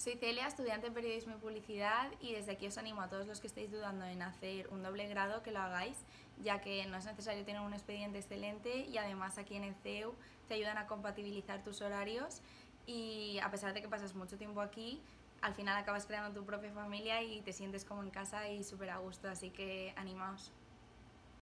Soy Celia, estudiante en Periodismo y Publicidad y desde aquí os animo a todos los que estéis dudando en hacer un doble grado que lo hagáis, ya que no es necesario tener un expediente excelente y además aquí en el CEU te ayudan a compatibilizar tus horarios y a pesar de que pasas mucho tiempo aquí, al final acabas creando tu propia familia y te sientes como en casa y súper a gusto, así que animaos.